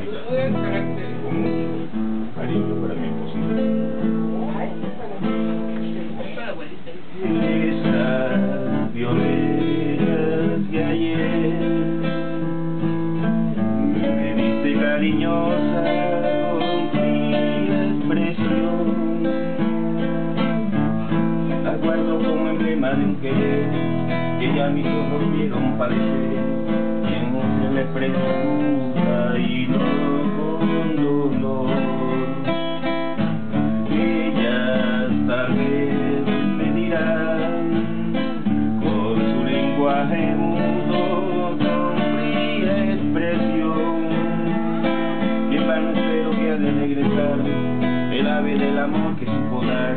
música con mucho cariño para mi esposita. Esas violetas de ayer me viste cariñosa con fría expresión acuerdo como emblema de un querer que ya mis ojos vieron padecer se me pregunta y no con dolor. Ellas tal vez me dirán con su lenguaje mudo con fría expresión que en vano espero que ha de regresar el ave del amor que supo dar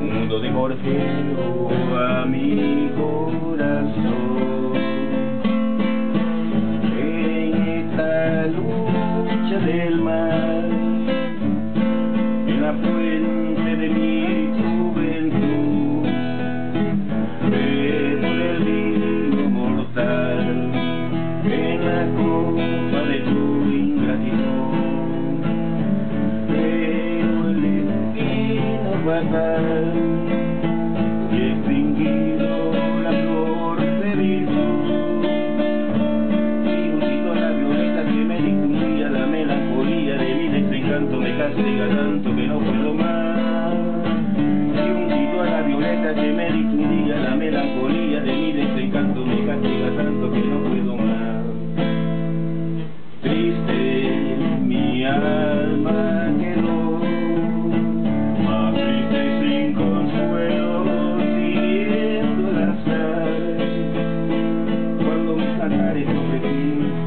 un mundo de gorjero a mi corazón del mar en la fuente de mi juventud. Bebo el vino mortal en la copa de tu ingratitud. Pero el destino fatal me castiga tanto que no puedo más. Y hundido a la violeta que me difundía la melancolía de mi desencanto me castiga tanto que no puedo más. Triste mi alma quedó más triste sin consuelo siguiendo el azar cuando mis cantares ofrecí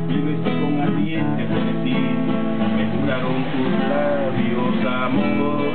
y besé con ardiente frenesí me juraron tus labios amor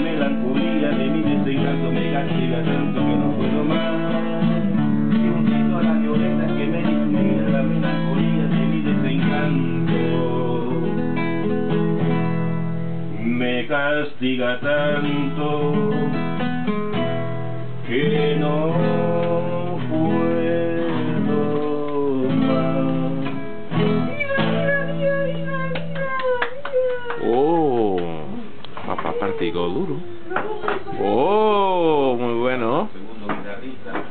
melancolía de mi desencanto me castiga tanto que no puedo más. Y hundido a la violeta que me difundía la melancolía de mi desencanto me castiga tanto papá partido duro. Oh, muy bueno. segundo guitarrista